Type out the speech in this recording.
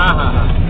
ಹಾಂ ಹಾಂ ಹಾಂ ವೇಟ್